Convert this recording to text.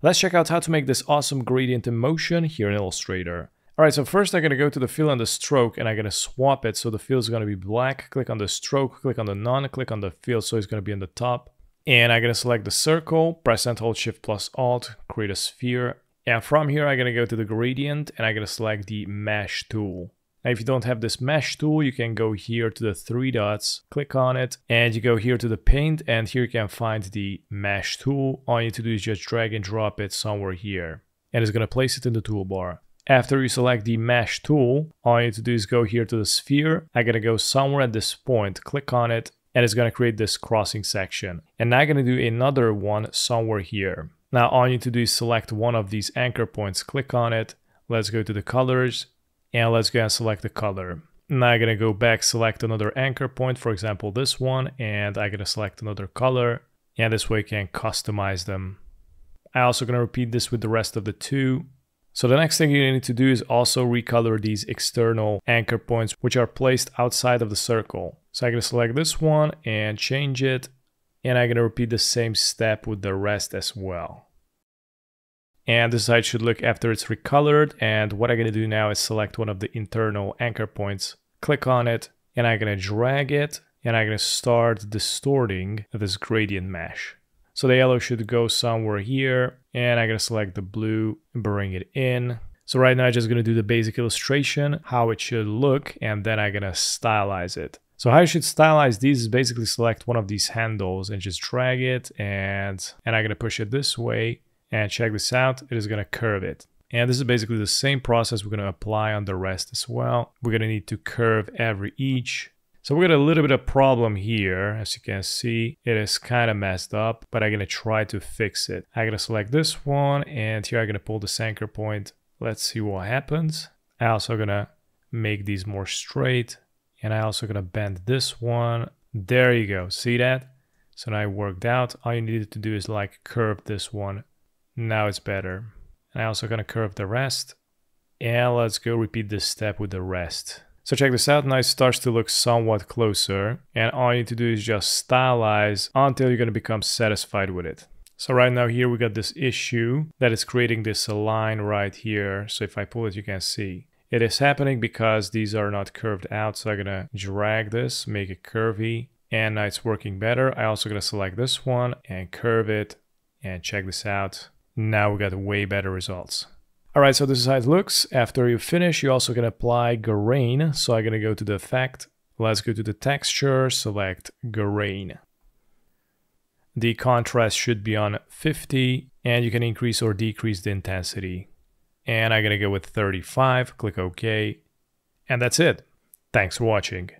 Let's check out how to make this awesome gradient in motion here in Illustrator. Alright, so first I'm to go to the fill and the stroke and I'm to swap it so the fill is to be black. Click on the stroke, click on the none, click on the fill so it's to be on the top. And I'm to select the circle, press and hold shift plus alt, create a sphere. And from here I'm to go to the gradient and I'm to select the mesh tool. Now, if you don't have this mesh tool, you can go here to the three dots, click on it, and you go here to the paint, and here you can find the mesh tool. All you need to do is just drag and drop it somewhere here, and it's going to place it in the toolbar. After you select the mesh tool, all you need to do is go here to the sphere. I'm going to go somewhere at this point, click on it, and it's going to create this crossing section. And I'm going to do another one somewhere here. Now all you need to do is select one of these anchor points, click on it, let's go to the colors, and let's go and select the color. Now I'm gonna go back, select another anchor point, for example this one, and I'm gonna select another color, and this way you can customize them. I'm also gonna repeat this with the rest of the two. So the next thing you need to do is also recolor these external anchor points which are placed outside of the circle. So I'm gonna select this one and change it, and I'm gonna repeat the same step with the rest as well. And this side should look after it's recolored. And what I'm to do now is select one of the internal anchor points, click on it, and I'm to drag it, and I'm to start distorting this gradient mesh. So the yellow should go somewhere here, and I'm to select the blue and bring it in. So right now I'm just to do the basic illustration, how it should look, and then I'm to stylize it. So how you should stylize these is basically select one of these handles and just drag it and, and I'm to push it this way and check this out, it is going to curve it. And this is basically the same process we're going to apply on the rest as well. We're going to need to curve every each. So we got a little bit of problem here. As you can see, it is kind of messed up, but I'm going to try to fix it. I'm to select this one and here I'm going to pull the anchor point. Let's see what happens. I'm also going to make these more straight and I'm also to bend this one. There you go. See that? So now it worked out. All you needed to do is like curve this one now it's better. And I'm also gonna curve the rest. And let's go repeat this step with the rest. So check this out, now it starts to look somewhat closer. And all you need to do is just stylize until you're gonna become satisfied with it. So right now here we got this issue that is creating this line right here. So if I pull it, you can see. It is happening because these are not curved out. So I'm gonna drag this, make it curvy, and now it's working better. I also gonna select this one and curve it and check this out. Now we got way better results. All right, so this is how it looks. After you finish, you also can apply grain. So I'm gonna go to the effect. Let's go to the texture, select grain. The contrast should be on 50 and you can increase or decrease the intensity. And I'm gonna go with 35, click OK. And that's it. Thanks for watching.